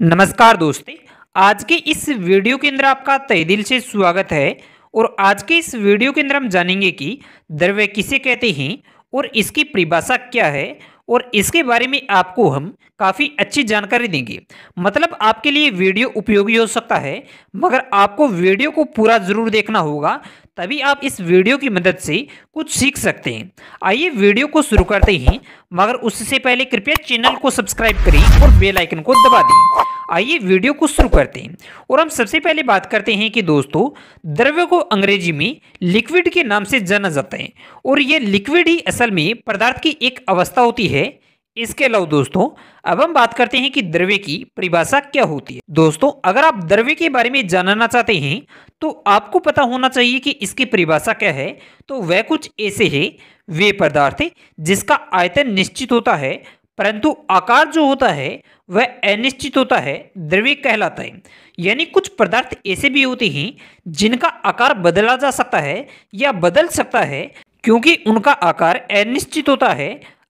नमस्कार दोस्तों, आज के इस वीडियो के अंदर आपका तय दिल से स्वागत है और आज के इस वीडियो के अंदर हम जानेंगे कि द्रव्य किसे कहते हैं और इसकी परिभाषा क्या है और इसके बारे में आपको हम काफ़ी अच्छी जानकारी देंगे। मतलब आपके लिए वीडियो उपयोगी हो सकता है, मगर आपको वीडियो को पूरा ज़रूर देखना होगा, तभी आप इस वीडियो की मदद से कुछ सीख सकते हैं। आइए वीडियो को शुरू करते हैं, मगर उससे पहले कृपया चैनल को सब्सक्राइब करें और बेल आइकन को दबा दें। आइए वीडियो को शुरू करते हैं। और हम सबसे पहले बात करते हैं कि दोस्तों, द्रव्य को अंग्रेज़ी में लिक्विड के नाम से जाना जाता है। और यह लिक्विड ही असल में पदार्थ की एक अवस्था होती है। इसके अलावा दोस्तों, अब हम बात करते हैं कि द्रव्य की परिभाषा क्या होती है। दोस्तों, अगर आप द्रव्य के बारे में जानना चाहते हैं तो आपको पता होना चाहिए कि इसकी परिभाषा क्या है। तो वह कुछ ऐसे है, वे पदार्थ जिसका आयतन निश्चित होता है। परंतु आकार जो होता है, वह अनिश्चित होता है, द्रव्य कहलाता है। यानी कुछ पदार्थ ऐसे भी होते हैं, जिनका आकार बदला जा सकता है या बदल सकता है, क्योंकि उनका आकार अनिश्चित होता है।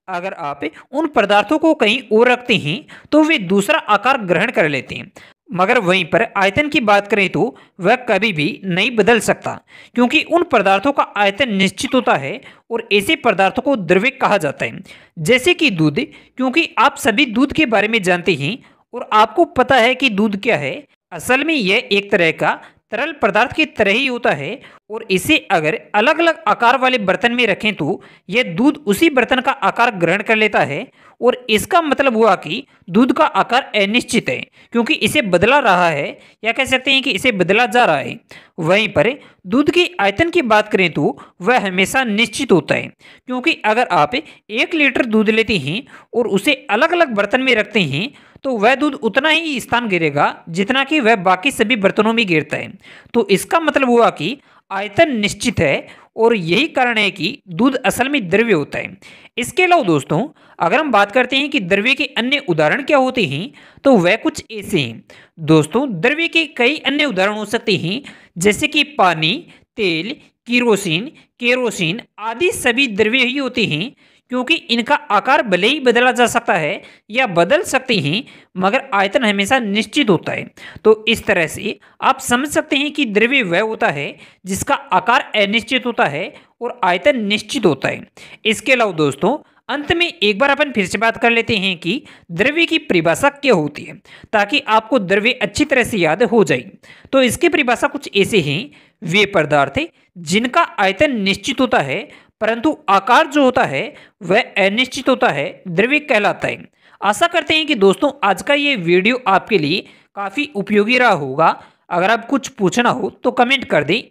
अगर आप उन पदार्थों को कहीं और रखते हैं तो वे दूसरा आकार ग्रहण कर लेते हैं। मगर वहीं पर आयतन की बात करें तो वह कभी भी नहीं बदल सकता, क्योंकि उन पदार्थों का आयतन निश्चित होता है और ऐसे पदार्थों को द्रव्य कहा जाता है। जैसे कि दूध, क्योंकि आप सभी दूध के बारे में जानते हैं और आपको पता है कि दूध क्या है। असल में यह एक तरह का तरल पदार्थ की तरह ही होता है और इसे अगर अलग अलग आकार वाले बर्तन में रखें तो यह दूध उसी बर्तन का आकार ग्रहण कर लेता है और इसका मतलब हुआ कि दूध का आकार अनिश्चित है, क्योंकि इसे बदला रहा है, या कह सकते हैं कि इसे बदला जा रहा है। वहीं पर दूध की आयतन की बात करें तो वह हमेशा निश्चित होता है, क्योंकि अगर आप एक लीटर दूध लेते हैं और उसे अलग अलग बर्तन में रखते हैं तो वह दूध उतना ही स्थान गिरेगा जितना कि वह बाकी सभी बर्तनों में गिरता है। तो इसका मतलब हुआ कि आयतन निश्चित है और यही कारण है कि दूध असल में द्रव्य होता है। इसके अलावा दोस्तों, अगर हम बात करते हैं कि द्रव्य के अन्य उदाहरण क्या होते हैं तो वह कुछ ऐसे हैं। दोस्तों, द्रव्य के कई अन्य उदाहरण हो सकते हैं, जैसे कि पानी, तेल, किरोसिन, केरोसिन आदि सभी द्रव्य ही होते हैं क्योंकि इनका आकार भले ही बदला जा सकता है या बदल सकते हैं, मगर आयतन हमेशा निश्चित होता है। तो इस तरह से आप समझ सकते हैं कि द्रव्य वह होता है जिसका आकार अनिश्चित होता है और आयतन निश्चित होता है। इसके अलावा दोस्तों, अंत में एक बार अपन फिर से बात कर लेते हैं कि द्रव्य की परिभाषा क्या होती है, ताकि आपको द्रव्य अच्छी तरह से याद हो जाए। तो इसकी परिभाषा कुछ ऐसे हैं। वे पदार्थ जिनका आयतन निश्चित होता है परंतु आकार जो होता है, वह अनिश्चित होता है द्रविक कहलाता है। आशा करते हैं कि दोस्तों, आज का ये वीडियो आपके लिए काफ़ी उपयोगी रहा होगा। अगर आप कुछ पूछना हो तो कमेंट कर दें।